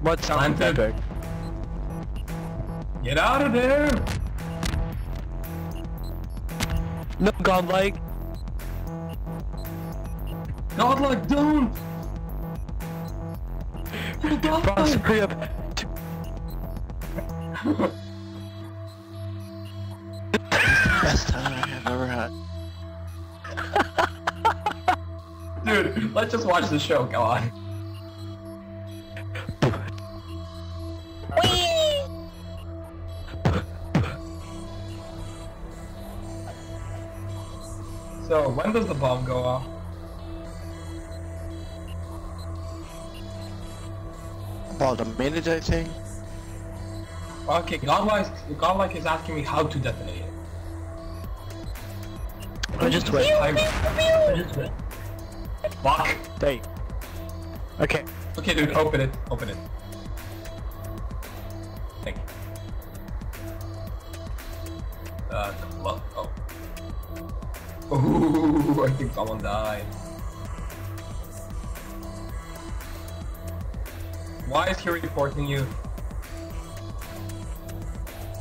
What sound Planted. epic? Get out of there! No godlike. Godlike, don't! Boss, hurry up. Best time I have ever had. Dude, let's just watch the show, go on. So, when does the bomb go off? About a minute, I think. Okay, Godlike, Godlike is asking me how to detonate it. I just wait. I'm, just wait. Fuck. Hey. Okay. Okay, dude, open it. Open it. Thank you. Uh, well. Ooh, I think someone died. Why is he reporting you?